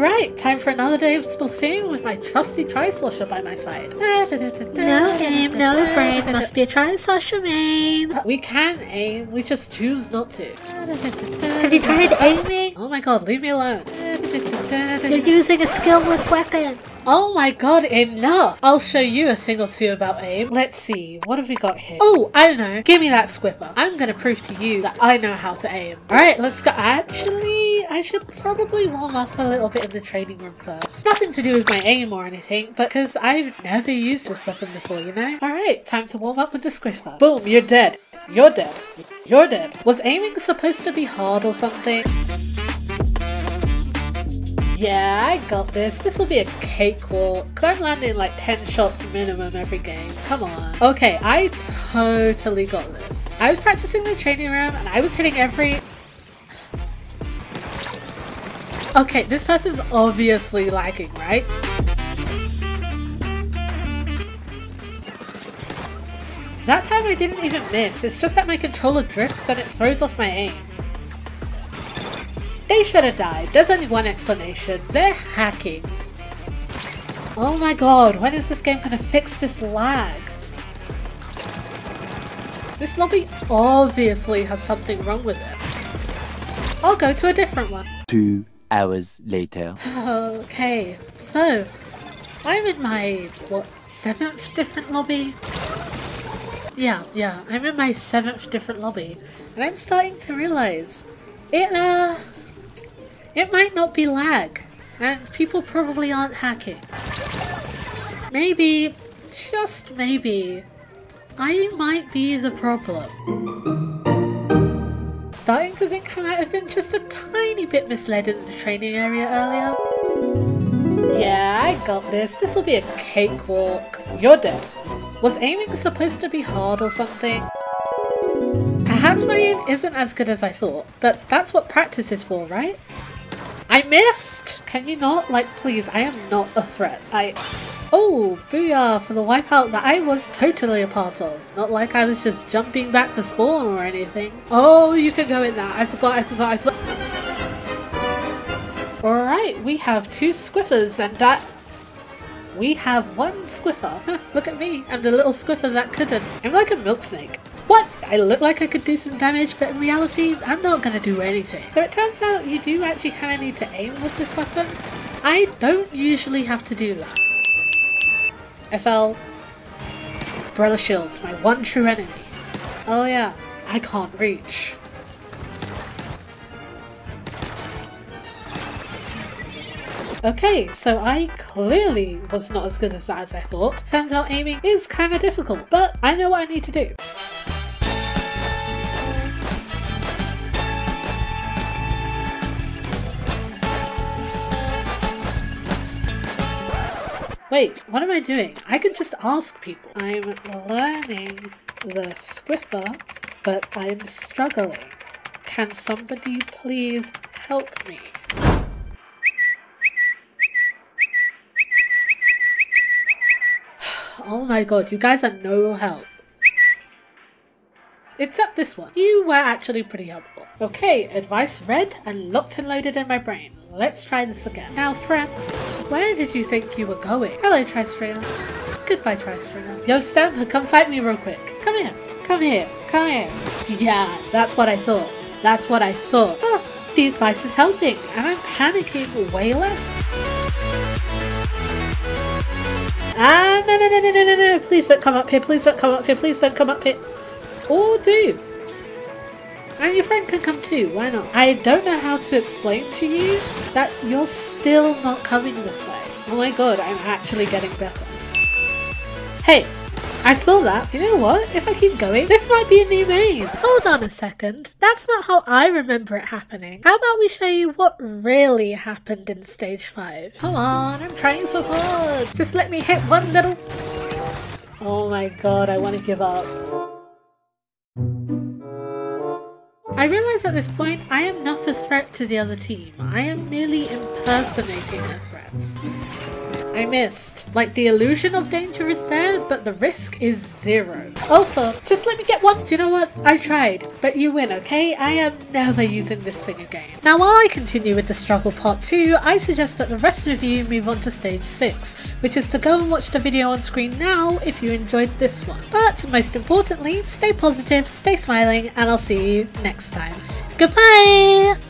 Alright, time for another day of Splatoon with my trusty Tri-Slosher by my side. No aim, no brain, must be a Tri-Slosher main. Uh, we can aim, we just choose not to. Have you tried aiming? Oh my god, leave me alone. You're using a skillless weapon. Oh my god, enough! I'll show you a thing or two about aim. Let's see, what have we got here? Oh, I don't know. Give me that squiffer. I'm gonna prove to you that I know how to aim. Alright, let's go. Actually, I should probably warm up a little bit in the training room first. Nothing to do with my aim or anything, but because I've never used this weapon before, you know? Alright, time to warm up with the squiffer. Boom, you're dead. You're dead. You're dead. Was aiming supposed to be hard or something? Yeah, I got this. This will be a cakewalk. I'm landing like 10 shots minimum every game. Come on. Okay, I totally got this. I was practicing the training room and I was hitting every... Okay, this person's obviously lagging, right? That time I didn't even miss. It's just that my controller drifts and it throws off my aim. They should have died. There's only one explanation. They're hacking. Oh my god, when is this game gonna fix this lag? This lobby obviously has something wrong with it. I'll go to a different one. Two hours later. Okay, so I'm in my, what, seventh different lobby? Yeah, yeah, I'm in my seventh different lobby, and I'm starting to realize it, uh, it might not be lag, and people probably aren't hacking. Maybe, just maybe, I might be the problem. Starting to think I might have been just a tiny bit misled in the training area earlier. Yeah, I got this. This will be a cakewalk. You're dead. Was aiming supposed to be hard or something? Perhaps my aim isn't as good as I thought, but that's what practice is for, right? I missed! Can you not? Like, please, I am not a threat. I... Oh, booyah for the wipeout that I was totally a part of. Not like I was just jumping back to spawn or anything. Oh, you can go in there. I forgot, I forgot, I forgot. Alright, we have two squiffers and that... We have one squiffer. Look at me, I'm the little squiffer that couldn't. I'm like a milk snake. What? I look like I could do some damage, but in reality, I'm not gonna do anything. So it turns out you do actually kind of need to aim with this weapon. I don't usually have to do that. Fell. Umbrella Shields, my one true enemy. Oh yeah, I can't reach. Okay, so I clearly was not as good as that as I thought. Turns out aiming is kind of difficult, but I know what I need to do. Wait, what am I doing? I could just ask people. I'm learning the Squiffer, but I'm struggling. Can somebody please help me? Oh my god, you guys are no help. Except this one. You were actually pretty helpful. Okay, advice read and locked and loaded in my brain. Let's try this again. Now, friend, where did you think you were going? Hello, Tri-Stringer. Goodbye, Tri-Stringer. Yo, Stamper, come fight me real quick. Come here. Come here. Come here. Yeah, that's what I thought. That's what I thought. Oh, the advice is helping, and I'm panicking way less. Ah, no, no, no, no, no, no, no. Please don't come up here. Please don't come up here. Please don't come up here. Or do. And your friend can come too, why not? I don't know how to explain to you that you're still not coming this way. Oh my god, I'm actually getting better. Hey, I saw that. You know what? If I keep going, this might be a new main. Hold on a second. That's not how I remember it happening. How about we show you what really happened in stage 5? Come on, I'm trying so hard. Just let me hit one little... Oh my god, I want to give up. I realise at this point I am not a threat to the other team. I am merely impersonating a threat. I missed. Like the illusion of danger is there, but the risk is zero. Alpha, just let me get one. Do you know what? I tried, but you win, okay? I am never using this thing again. Now while I continue with the struggle part 2, I suggest that the rest of you move on to stage 6, which is to go and watch the video on screen now if you enjoyed this one. But most importantly, stay positive, stay smiling, and I'll see you next time. Goodbye!